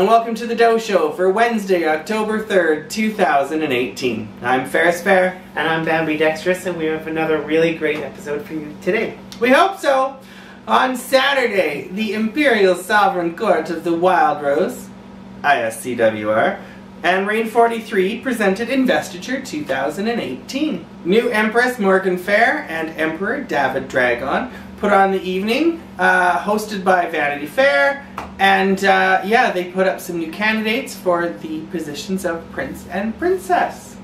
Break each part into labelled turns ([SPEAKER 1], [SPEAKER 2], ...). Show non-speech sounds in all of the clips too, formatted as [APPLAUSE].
[SPEAKER 1] and welcome to the DOH Show for Wednesday, October 3rd, 2018. I'm Ferris Fair.
[SPEAKER 2] And I'm Bambi Dextrous, and we have another really great episode for you today.
[SPEAKER 1] We hope so. On Saturday, the Imperial Sovereign Court of the Wild Rose, ISCWR, and Reign 43 presented Investiture 2018. New Empress Morgan Fair and Emperor David Dragon put on the evening, uh, hosted by Vanity Fair, and uh, yeah, they put up some new candidates for the positions of Prince and Princess.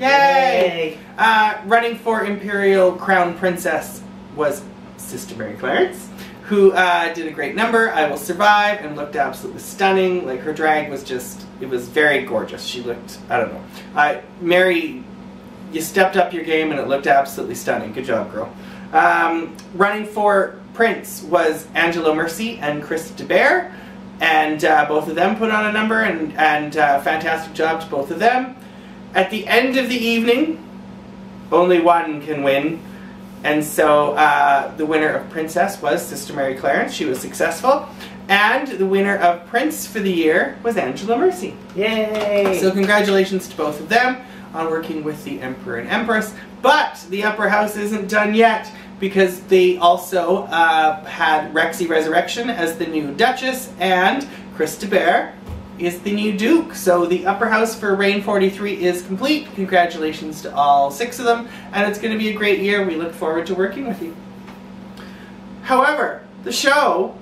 [SPEAKER 1] Yay!
[SPEAKER 2] Yay.
[SPEAKER 1] Uh, running for Imperial Crown Princess was Sister Mary Clarence, who uh, did a great number, I Will Survive, and looked absolutely stunning. Like, her drag was just, it was very gorgeous. She looked, I don't know. Uh, Mary, you stepped up your game and it looked absolutely stunning. Good job, girl. Um, running for Prince was Angelo Mercy and Chris DeBear, and uh, both of them put on a number, and, and uh, fantastic job to both of them. At the end of the evening, only one can win, and so uh, the winner of Princess was Sister Mary Clarence. She was successful. And the winner of Prince for the year was Angela Mercy.
[SPEAKER 2] Yay!
[SPEAKER 1] So congratulations to both of them on working with the Emperor and Empress. But the Upper House isn't done yet because they also uh, had Rexy Resurrection as the new Duchess and Chris de Bear is the new Duke. So the Upper House for Reign 43 is complete. Congratulations to all six of them and it's going to be a great year. We look forward to working with you. However, the show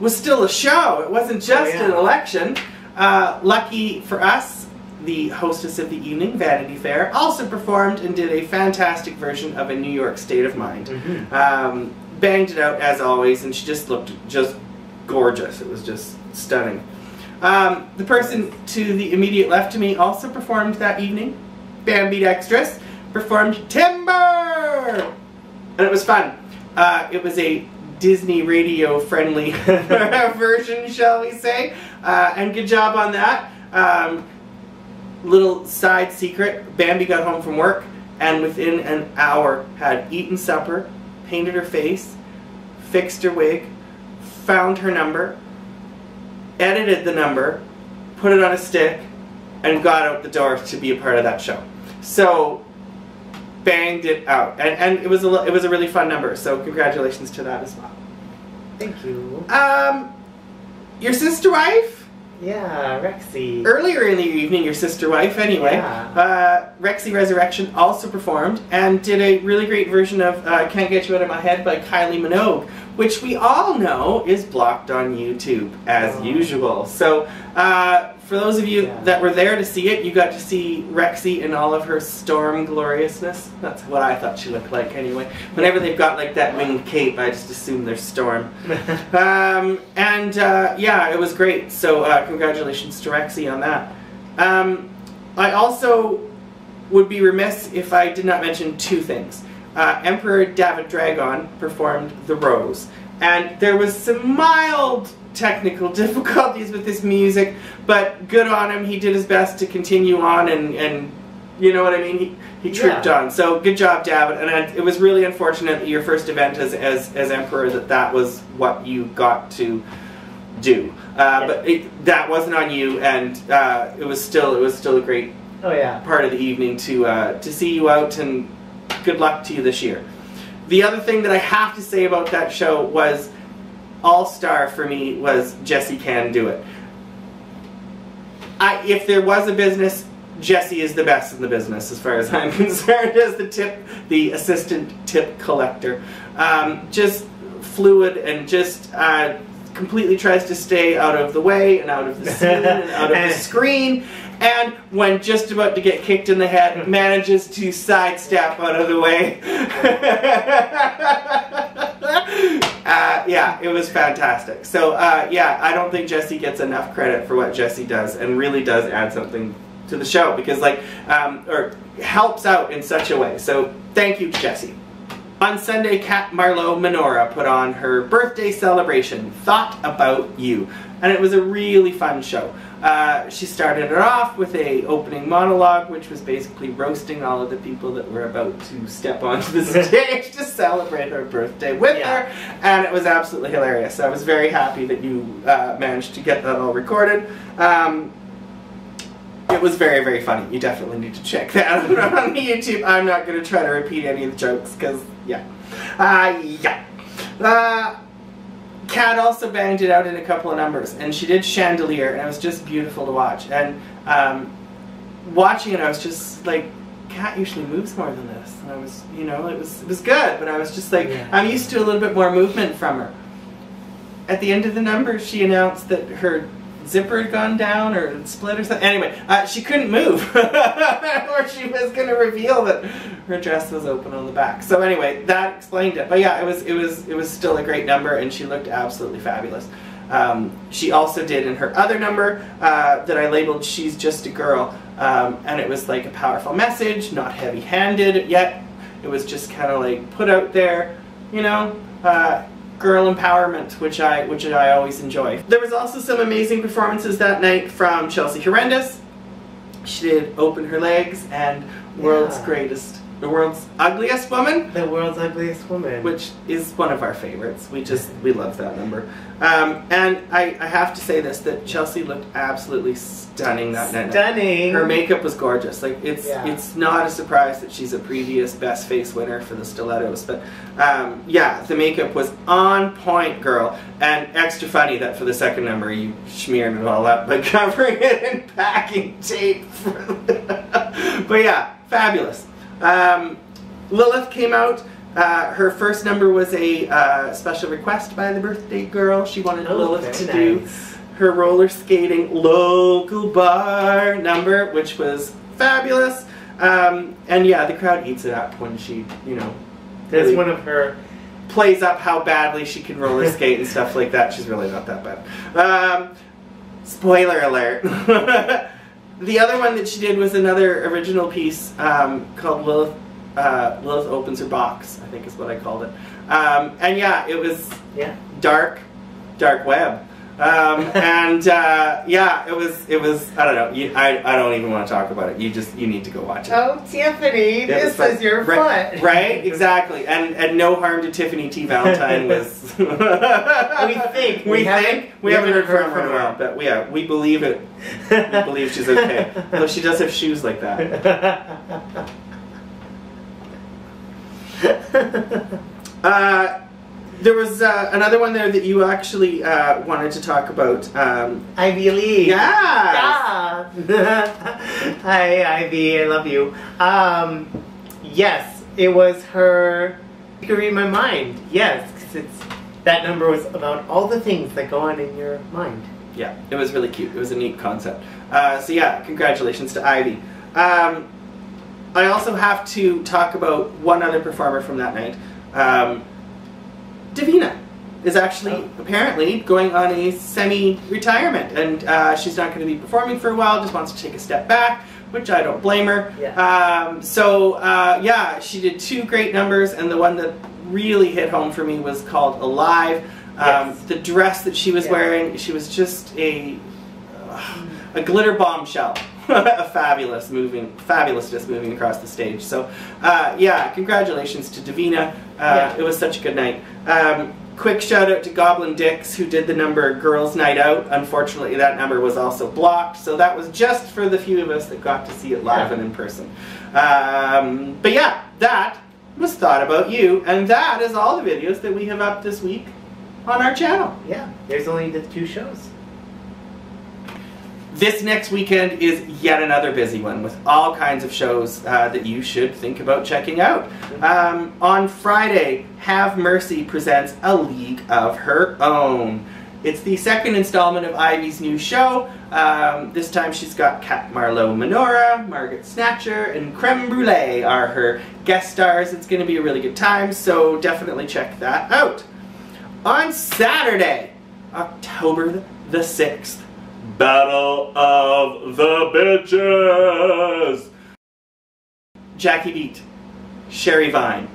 [SPEAKER 1] was still a show. It wasn't just
[SPEAKER 2] Oh, yeah.
[SPEAKER 1] an election. Uh, lucky for us, the hostess of the evening, Vanity Fair, also performed and did a fantastic version of A New York State of Mind.
[SPEAKER 2] Mhm.
[SPEAKER 1] Um, banged it out as always, and she just looked just gorgeous. It was just stunning. Um, the person to the immediate left to me also performed that evening. Bambi Dextrous performed Timber! And it was fun. Uh, it was a Disney radio friendly [LAUGHS] version, shall we say. Uh, and good job on that. Um, little side secret Bambi got home from work and within an hour had eaten supper, painted her face, fixed her wig, found her number, edited the number, put it on a stick, and got out the door to be a part of that show. So banged it out, and, and it was a it was a really fun number. So congratulations to that as well.
[SPEAKER 2] Thank you.
[SPEAKER 1] Um, your sister wife
[SPEAKER 2] Yeah, Rexy.
[SPEAKER 1] earlier in the evening, your sister wife anyway,
[SPEAKER 2] Yeah.
[SPEAKER 1] uh, Rexy Resurrection also performed and did a really great version of uh, Can't Get You Out of My Head by Kylie Minogue, which we all know is blocked on YouTube as
[SPEAKER 2] Oh.
[SPEAKER 1] usual. So, uh, for those of you
[SPEAKER 2] Yeah.
[SPEAKER 1] that were there to see it, you got to see Rexy in all of her storm gloriousness. That's what I thought she looked like anyway. Whenever they've got like that winged cape, I just assume they're storm. [LAUGHS] Um, and uh, yeah, it was great. So uh, congratulations to Rexy on that. Um, I also would be remiss if I did not mention two things. Uh, Emperor David Dragon performed The Rose, and there was some mild technical [LAUGHS] difficulties with his music, but good on him. He did his best to continue on, and, and you know what I mean. He he tripped
[SPEAKER 2] Yeah.
[SPEAKER 1] on. So good job, David. And I, it was really unfortunate that your first event as as, as Emperor that that was what you got to do. Uh, But it, that wasn't on you, and uh, it was still it was still a great
[SPEAKER 2] oh yeah.
[SPEAKER 1] part of the evening to uh, to see you out and good luck to you this year. The other thing that I have to say about that show was all star for me was Jesse can do it. I if there was a business, Jesse is the best in the business as far as [LAUGHS] I'm concerned as the tip the assistant tip collector. Um, just fluid and just uh, completely tries to stay out of the way and out of the scene and [LAUGHS] out of the screen and when just about to get kicked in the head [LAUGHS] manages to sidestep out of the way uh, yeah it was fantastic. So uh, yeah i don't think jesse gets enough credit for what jesse does and really does add something to the show because like um, or helps out in such a way. So thank you to jesse on Sunday, Kat Marlowe Menorah put on her birthday celebration, Thought About You. and it was a really fun show. Uh, she started it off with a opening monologue, which was basically roasting all of the people that were about to step onto the [LAUGHS] stage to celebrate her birthday with
[SPEAKER 2] Yeah.
[SPEAKER 1] her, and it was absolutely hilarious. So I was very happy that you uh, managed to get that all recorded. Um, it was very, very funny. You definitely need to check that out on [LAUGHS] YouTube. I'm not going to try to repeat any of the jokes because, yeah. Uh, yeah. Uh, Kat also banged it out in a couple of numbers, and she did Chandelier, and it was just beautiful to watch. And um, watching it, I was just like, Kat usually moves more than this. And I was, you know, it was it was good, but I was just like,
[SPEAKER 2] Yeah.
[SPEAKER 1] I'm used to a little bit more movement from her. At the end of the number, she announced that her zipper had gone down or split or something. Anyway, uh, she couldn't move, [LAUGHS] or she was going to reveal that her dress was open on the back. So anyway, that explained it. But yeah, it was it was it was still a great number, and she looked absolutely fabulous. Um, she also did in her other number uh, that I labeled "She's Just a Girl," um, and it was like a powerful message, not heavy-handed yet. It was just kind of like put out there, you know. Uh, girl empowerment, which I which I always enjoy. There was also some amazing performances that night from Chelsea Horrendous. She did "Open Her Legs" and "World's
[SPEAKER 2] Yeah.
[SPEAKER 1] Greatest," the world's ugliest woman,
[SPEAKER 2] The world's ugliest woman.
[SPEAKER 1] which is one of our favorites. We just we love that number. Um, and I, I have to say this that Chelsea looked absolutely stunning that night.
[SPEAKER 2] Stunning.
[SPEAKER 1] Her makeup was gorgeous. Like it's
[SPEAKER 2] Yeah.
[SPEAKER 1] it's not a surprise that she's a previous best face winner for the stilettos, but um, yeah, the makeup was on point, girl. And extra funny that for the second number you smeared it all up by [LAUGHS] covering it in packing tape. [LAUGHS] but yeah, fabulous. Um, Lilith came out. Uh, her first number was a uh, special request by the birthday girl. She wanted
[SPEAKER 2] Oh,
[SPEAKER 1] Lilith to
[SPEAKER 2] very
[SPEAKER 1] do her roller skating local bar number, which was fabulous. Um, and yeah, the crowd eats it up when she, you know, really
[SPEAKER 2] one of her.
[SPEAKER 1] plays up how badly she can roller [LAUGHS] skate and stuff like that. She's really not that bad. Um, spoiler alert. [LAUGHS] the other one that she did was another original piece um, called Lilith. Uh, Lilith opens her box, I think is what I called it. Um, and yeah, it was
[SPEAKER 2] Yeah.
[SPEAKER 1] dark, dark web. Um, and uh, yeah, it was it was I don't know. You, I I don't even want to talk about it. You just you need to go watch it.
[SPEAKER 2] Oh, Tiffany, this is your
[SPEAKER 1] right,
[SPEAKER 2] foot.
[SPEAKER 1] Right, exactly. And and no harm to Tiffany T. Valentine [LAUGHS] was. we
[SPEAKER 2] think. [LAUGHS]
[SPEAKER 1] We,
[SPEAKER 2] We
[SPEAKER 1] think.
[SPEAKER 2] haven't-
[SPEAKER 1] We, haven't heard from her in a while, but yeah, we believe it. We believe she's okay. [LAUGHS] Though she does have shoes like that. Uh, there was uh, another one there that you actually uh, wanted to talk about. Um,
[SPEAKER 2] Ivy Lee.
[SPEAKER 1] yeah. [LAUGHS]
[SPEAKER 2] Yeah. Hi, Ivy. I love you. Um, yes, it was her. You can read my mind. Yes, 'cause it's that number was about all the things that go on in your mind.
[SPEAKER 1] Yeah, it was really cute. It was a neat concept. Uh, so yeah, congratulations to Ivy. Um, I also have to talk about one other performer from that night. Um, Davina is actually
[SPEAKER 2] Oh.
[SPEAKER 1] apparently going on a semi-retirement, and uh, she's not going to be performing for a while. Just wants to take a step back, which I don't blame her.
[SPEAKER 2] Yeah.
[SPEAKER 1] Um, so uh, yeah, she did two great numbers, and the one that really hit home for me was called "Alive." Um,
[SPEAKER 2] Yes.
[SPEAKER 1] The dress that she was
[SPEAKER 2] Yeah.
[SPEAKER 1] wearing, she was just a a glitter bombshell. [LAUGHS] a fabulous moving, fabulousness moving across the stage. So, uh, yeah, congratulations to Davina. Uh,
[SPEAKER 2] Yeah.
[SPEAKER 1] It was such a good night. Um, quick shout out to Goblin Dix who did the number Girls Night Out. Unfortunately, that number was also blocked, so that was just for the few of us that got to see it live
[SPEAKER 2] Yeah.
[SPEAKER 1] and in person. Um, but yeah, that was thought about you, and that is all the videos that we have up this week on our channel.
[SPEAKER 2] Yeah, there's only the two shows.
[SPEAKER 1] This next weekend is yet another busy one with all kinds of shows uh, that you should think about checking out. Um, on Friday, Have Mercy presents A League of Her Own. It's the second installment of Ivy's new show. Um, this time she's got Kat Marlowe Minora, Margaret Snatcher, and Creme Brulee are her guest stars. It's going to be a really good time, so definitely check that out. On Saturday, October the 6th, Battle of the Bitches! Jackie Beat, Sherry Vine,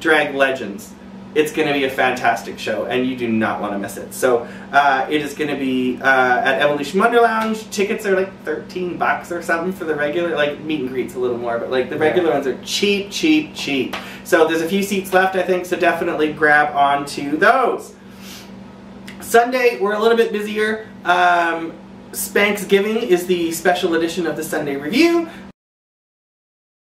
[SPEAKER 1] Drag Legends, It's going to be a fantastic show, and you do not want to miss it. So uh, it is going to be uh, at Evolution Wonder Lounge. Tickets are like thirteen bucks or something for the regular. Like meet and greets a little more, but like the regular ones are cheap, cheap, cheap. So there's a few seats left, I think. So definitely grab onto those. Sunday we're a little bit busier. Um, Spanksgiving is the special edition of the Sunday Review.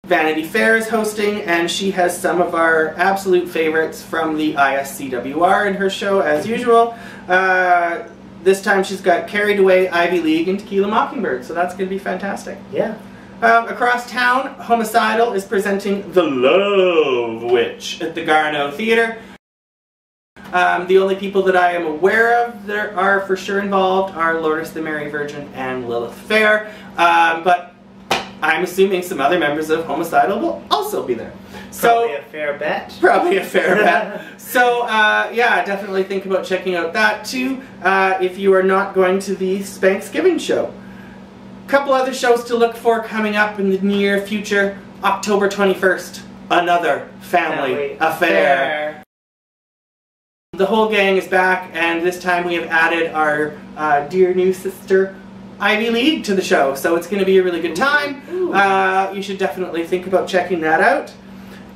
[SPEAKER 1] Vanity Fair is hosting, and she has some of our absolute favorites from the ISCWR in her show, as usual. Uh, this time she's got Carried Away, Ivy League, and Tequila Mockingbird, so that's going to be fantastic.
[SPEAKER 2] Yeah.
[SPEAKER 1] Um, across town, Homicidal is presenting The Love Witch at the Garneau Theatre. Um, the only people that I am aware of that are for sure involved are Lourdes the Mary Virgin and Lilith Fair, um, but I'm assuming some other members of Homicidal will also be there. So
[SPEAKER 2] Probably a fair bet. [LAUGHS]
[SPEAKER 1] Probably a fair bet. [LAUGHS] So, uh, yeah, definitely think about checking out that too uh, if you are not going to the Spanksgiving show. A Couple other shows to look for coming up in the near future. October 21st, another family,
[SPEAKER 2] Family
[SPEAKER 1] affair. The whole gang is back, and this time we have added our uh, dear new sister, Ivy League, to the show. So it's going to be a really good time. Uh, you should definitely think about checking that out.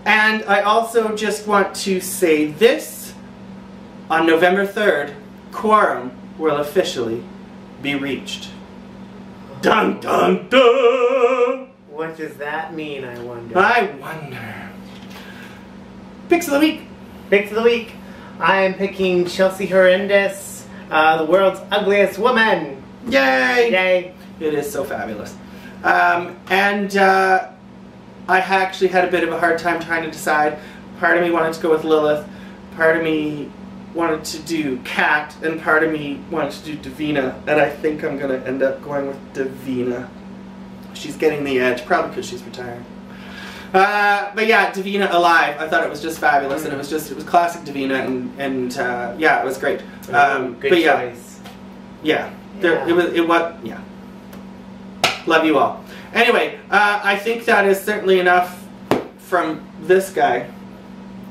[SPEAKER 1] And I also just want to say this. On November 3rd, quorum will officially be reached. Dun dun dun!
[SPEAKER 2] What does that mean, I wonder?
[SPEAKER 1] I wonder. Picks of the week.
[SPEAKER 2] Pick for the week. I am picking Chelsea Horrendous, uh, the world's ugliest woman.
[SPEAKER 1] Yay!
[SPEAKER 2] Yay.
[SPEAKER 1] It is so fabulous. Um, and uh, I actually had a bit of a hard time trying to decide. Part of me wanted to go with Lilith, part of me wanted to do Kat, and part of me wanted to do Davina. And I think I'm going to end up going with Davina. She's getting the edge, probably because she's retired. Uh, but yeah, Davina Alive. I thought it was just fabulous, and it was just it was classic Davina, and and uh, yeah, it was great. Um,
[SPEAKER 2] Good
[SPEAKER 1] but yeah,
[SPEAKER 2] choice.
[SPEAKER 1] yeah, there,
[SPEAKER 2] Yeah.
[SPEAKER 1] it was. It was. Yeah. Love you all. Anyway, uh, I think that is certainly enough from this guy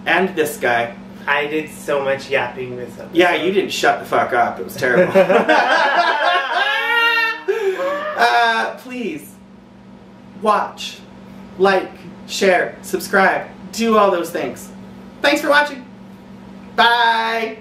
[SPEAKER 1] and this guy.
[SPEAKER 2] I did so much yapping this episode.
[SPEAKER 1] Yeah, you didn't shut the fuck up. It was terrible. [LAUGHS] [LAUGHS] uh, please watch, share, subscribe, do all those things. Thanks for watching. Bye.